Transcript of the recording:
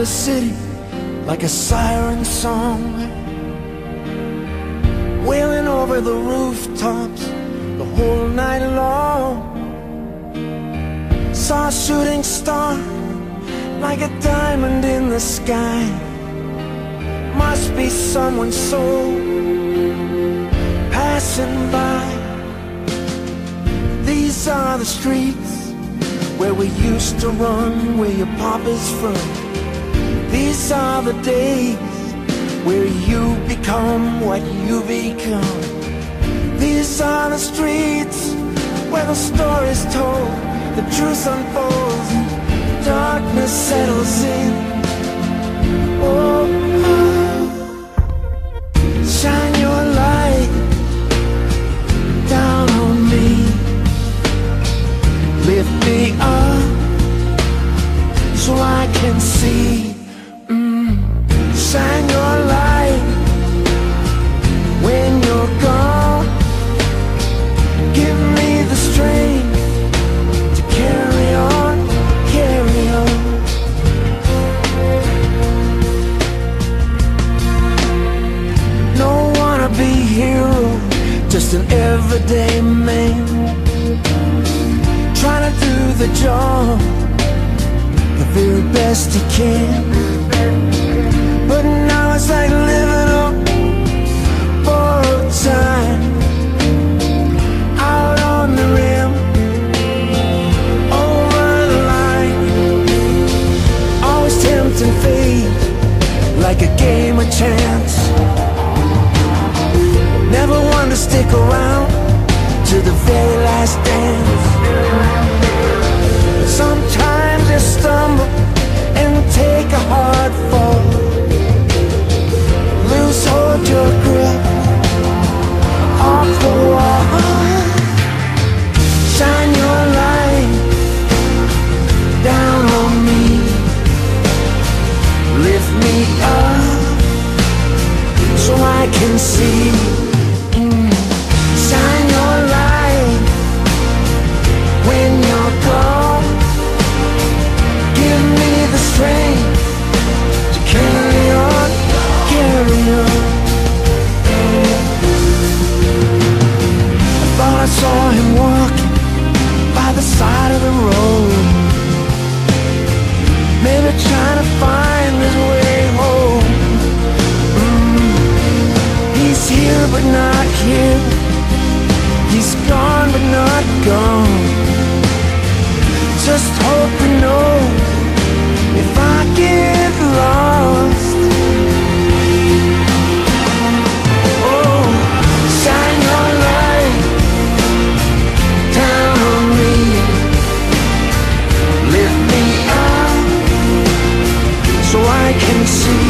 the city like a siren song. Wailing over the rooftops the whole night long. Saw a shooting star like a diamond in the sky. Must be someone's soul passing by. These are the streets where we used to run, where your papa's from. These are the days where you become what you become. These are the streets where the story's told, the truth unfolds, and darkness settles in. Oh, shine your light down on me, lift me up so I can see. Just an everyday man. Trying to do the job the very best he can. But now it's like living on borrowed time. Out on the rim, over the line. Always tempting fate like a game of chance. Stick around to the very last dance. Sometimes you stumble and take a hard fall. Lose hold your grip off the wall. Shine your light down on me. Lift me up so I can see. Saw him walking by the side of the road. Maybe trying to find his way home. Mm. He's here but not here. He's gone but not gone. can see.